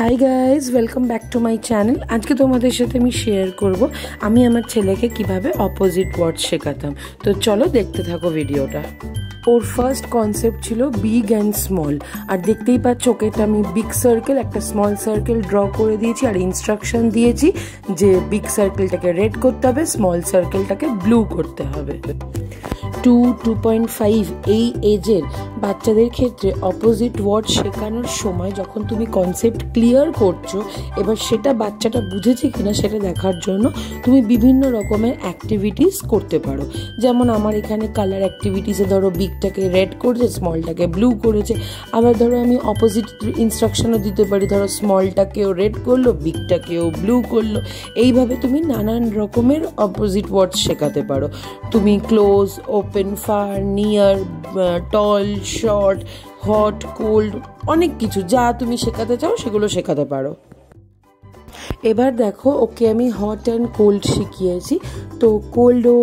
Hi guys welcome back to my channel আজকে তোমাদের সাথে আমি শেয়ার করব, আমি আমার ছেলেকে কীভাবে অপোজিট ওয়ার্ড শেখাতাম। তো চলো দেখতে থাকো ভিডিওটা ওর ফার্স্ট কনসেপ্ট ছিল বিগ অ্যান্ড স্মল আর দেখতেই পাচ্ছ ওকেটা আমি বিগ সার্কেল একটা স্মল সার্কেল ড্র করে দিয়েছি আর ইনস্ট্রাকশন দিয়েছি যে বিগ সার্কেলটাকে রেড করতে হবে স্মল সার্কেলটাকে ব্লু করতে হবে। টু টু পয়েন্ট ফাইভ এই এজের বাচ্চাদের ক্ষেত্রে অপোজিট ওয়ার্ড শেখানোর সময় যখন তুমি কনসেপ্ট ক্লিয়ার করছ, এবার সেটা বাচ্চাটা বুঝেছে কিনা সেটা দেখার জন্য তুমি বিভিন্ন রকমের অ্যাক্টিভিটিস করতে পারো। যেমন আমার এখানে কালার অ্যাক্টিভিটিসে ধরো বিগটাকে রেড করেছে স্মলটাকে ব্লু করেছে। আবার ধরো আমি অপোজিট ইনস্ট্রাকশনও দিতে পারি, ধরো স্মলটাকেও রেড করল বিগটাকেও ব্লু করল। এইভাবে তুমি নানান রকমের অপোজিট ওয়ার্ড শেখাতে পারো। তুমি close open far near tall short hot cold অনেক কিছু যা তুমি শেখাতে চাও সেগুলো শেখাতে পারো। এবার দেখো, ওকে আমি হট অ্যান্ড কোল্ড শিখিয়েছি। তো কোল্ড ও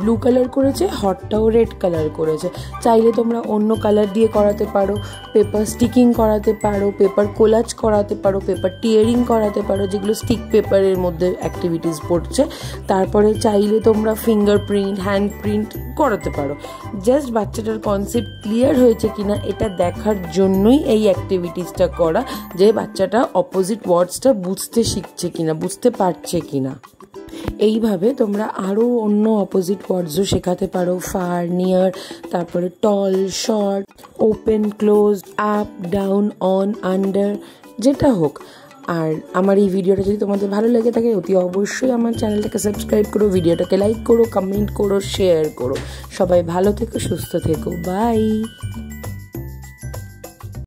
ব্লু কালার করেছে হটটাও রেড কালার করেছে। চাইলে তোমরা অন্য কালার দিয়ে করাতে পারো পেপার স্টিকিং করাতে পারো পেপার কোলাজ করাতে পারো পেপার টিয়ারিং করাতে পারো, যেগুলো স্টিক পেপারের মধ্যে অ্যাক্টিভিটিস পড়ছে। তারপরে চাইলে তোমরা ফিঙ্গার প্রিন্ট হ্যান্ড প্রিন্ট করাতে পারো। জাস্ট বাচ্চাটার কনসেপ্ট ক্লিয়ার হয়েছে কিনা, এটা দেখার জন্যই এই অ্যাক্টিভিটিসটা করা, যে বাচ্চাটা অপোজিট ওয়ার্ডসটা বুঝতে শিখছে কিনা, বুঝতে পারছে কিনা। এইভাবে তোমরা আরও অন্য অপোজিট ওয়ার্ডসও শেখাতে পারো। ফার নিয়ার তারপরে tall short open close up down on under যেটা হোক। আর আমার এই ভিডিওটা যদি তোমাদের ভালো লেগে থাকে, অতি অবশ্যই আমার চ্যানেলটাকে সাবস্ক্রাইব করো ভিডিওটাকে লাইক করো কমেন্ট করো শেয়ার করো। সবাই ভালো থেকো, সুস্থ থেকো। বাই